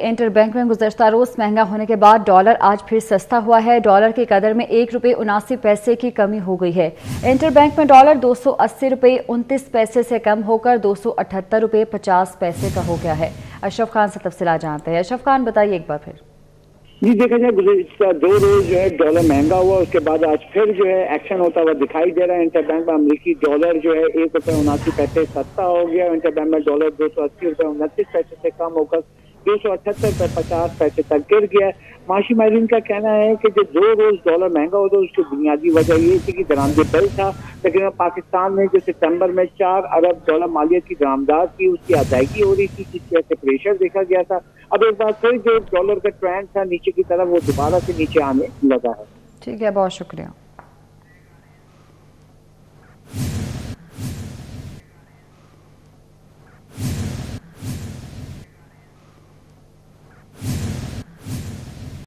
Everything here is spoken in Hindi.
इंटर बैंक में गुजशत रोज महँगा होने के बाद डॉलर आज फिर सस्ता हुआ है। डॉलर की कदर में एक रुपये उनासी पैसे की कमी हो गई है। इंटर बैंक में डॉलर दो सौ अस्सी रुपये उनतीस पैसे से कम होकर दो सौ अठहत्तर रुपये पचास पैसे का हो गया है। अशरफ खान से तफसला जानते हैं। अशरफ खान, बताइए एक बार फिर। जी देखा जाए गुजशत दो रोज जो है डॉलर महँगा हुआ, उसके बाद आज फिर जो है एक्शन होता हुआ दिखाई दे रहा है। इंटर बैंक में अमरीकी डॉलर जो है एक रुपये उनासी पैसे सस्ता हो गया। इंटर बैंक में डॉलर दो सौ अस्सी रुपये उनतीस पैसे से कम होकर दो सौ अठहत्तर पे पचास पैसे तक गिर गया माशी माहरीन का कहना है कि जो दो रोज डॉलर महँगा होता है, उसकी बुनियादी वजह ये थी कि दरामद बल था। लेकिन पाकिस्तान में जो सितंबर में चार अरब डॉलर मालियत की दरामदाद थी उसकी अदायगी हो रही थी, जिसकी वजह से प्रेशर देखा गया था। अब एक बार फिर जो डॉलर का ट्रेंड था, नीचे की तरफ़ वो दोबारा से नीचे आने लगा है। ठीक है, बहुत शुक्रिया।